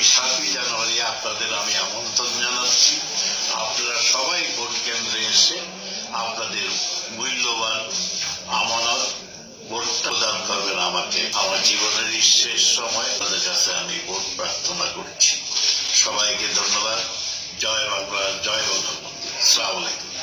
আগামী সাতই জানুয়ারি আপনাদের আমি আমন্ত্রণ জানাচ্ছি। আপনারা সবাই ভোট কেন্দ্রে এসে আপনাদের মূল্যবান আমানত, ভোটটা প্রদান করবেন আমাকে। আমার জীবনের এই শেষ সময় তাদের কাছে আমি ভোট প্রার্থনা করছি। সবাইকে ধন্যবাদ। জয় বাংলা, জয় বঙ্গবন্ধু। সালামালাইকুম